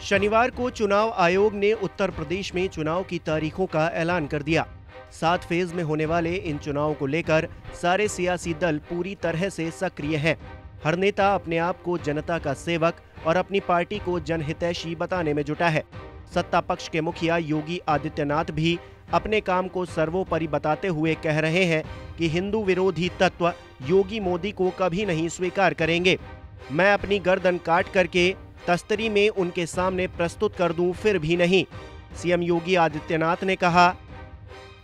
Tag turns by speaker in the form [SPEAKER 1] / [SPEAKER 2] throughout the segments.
[SPEAKER 1] शनिवार को चुनाव आयोग ने उत्तर प्रदेश में चुनाव की तारीखों का ऐलान कर दिया। सात फ़ेज़ में होने वाले इन चुनावों को लेकर सारे सियासी दल पूरी तरह से सक्रिय हैं। हर नेता अपने आप को जनता का सेवक और अपनी पार्टी को जनहितैषी बताने में जुटा है। सत्ता पक्ष के मुखिया योगी आदित्यनाथ भी अपने काम को सर्वोपरि बताते हुए कह रहे हैं कि हिंदू विरोधी तत्व योगी मोदी को कभी नहीं स्वीकार करेंगे। मैं अपनी गर्दन काट करके तस्तरी में उनके सामने प्रस्तुत कर दूँ, फिर भी नहीं। सीएम योगी आदित्यनाथ ने कहा,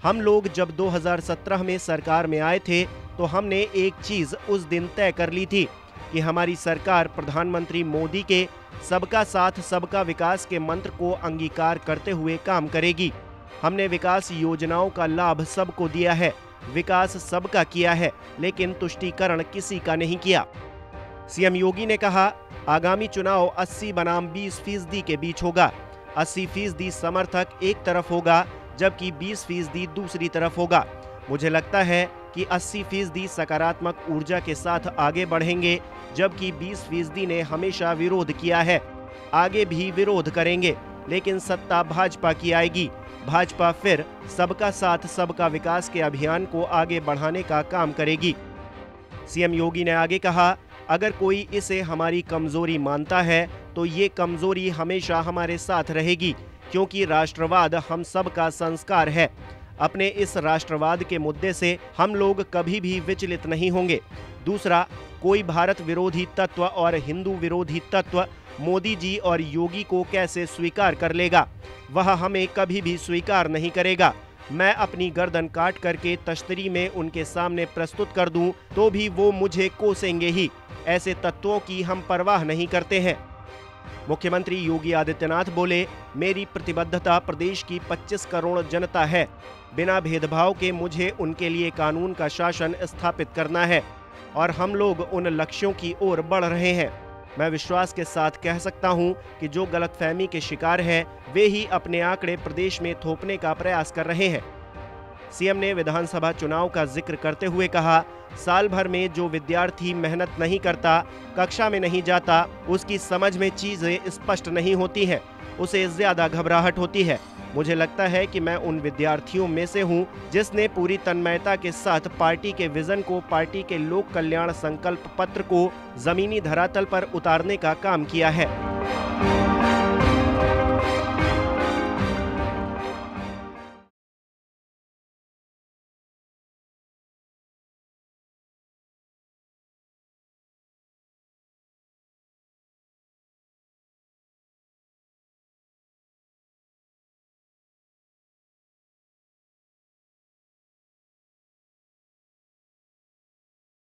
[SPEAKER 1] हम लोग जब 2017 में सरकार में आए थे तो हमने एक चीज़ उस दिन तय कर ली थी कि हमारी सरकार प्रधानमंत्री मोदी के सबका साथ, सबका विकास के मंत्र को अंगीकार करते हुए काम करेगी। हमने विकास योजनाओं का लाभ सबको दिया है, विकास सबका किया है, लेकिन तुष्टीकरण किसी का नहीं किया। सीएम योगी ने कहा, आगामी चुनाव 80 बनाम 20 फ़ीसदी के बीच होगा। 80 फ़ीसदी समर्थक एक तरफ़ होगा, जबकि 20 फ़ीसदी दूसरी तरफ़ होगा। मुझे लगता है कि 80 फ़ीसदी सकारात्मक ऊर्जा के साथ आगे बढ़ेंगे, जबकि 20 फ़ीसदी ने हमेशा विरोध किया है। आगे भी विरोध करेंगे, लेकिन सत्ता भाजपा की आएगी। भाजपा फिर सबका साथ सबका विकास के अभियान को आगे बढ़ाने का काम करेगी। सीएम योगी ने आगे कहा अगर कोई इसे हमारी कमज़ोरी मानता है तो ये कमज़ोरी हमेशा हमारे साथ रहेगी, क्योंकि राष्ट्रवाद हम सब का संस्कार है। अपने इस राष्ट्रवाद के मुद्दे से हम लोग कभी भी विचलित नहीं होंगे। दूसरा, कोई भारत विरोधी तत्व और हिंदू विरोधी तत्व मोदी जी और योगी को कैसे स्वीकार कर लेगा? वह हमें कभी भी स्वीकार नहीं करेगा। मैं अपनी गर्दन काट करके तश्तरी में उनके सामने प्रस्तुत कर दूँ तो भी वो मुझे कोसेंगे ही। ऐसे तत्वों की हम परवाह नहीं करते हैं। मुख्यमंत्री योगी आदित्यनाथ बोले, मेरी प्रतिबद्धता प्रदेश की 25 करोड़ जनता है। बिना भेदभाव के मुझे उनके लिए कानून का शासन स्थापित करना है और हम लोग उन लक्ष्यों की ओर बढ़ रहे हैं। मैं विश्वास के साथ कह सकता हूँ कि जो गलतफहमी के शिकार हैं, वे ही अपने आंकड़े प्रदेश में थोपने का प्रयास कर रहे हैं। सीएम ने विधानसभा चुनाव का ज़िक्र करते हुए कहा, साल भर में जो विद्यार्थी मेहनत नहीं करता, कक्षा में नहीं जाता, उसकी समझ में चीज़ें स्पष्ट नहीं होती हैं, उसे ज़्यादा घबराहट होती है। मुझे लगता है कि मैं उन विद्यार्थियों में से हूँ जिसने पूरी तन्मयता के साथ पार्टी के विजन को, पार्टी के लोक कल्याण संकल्प पत्र को जमीनी धरातल पर उतारने का काम किया है।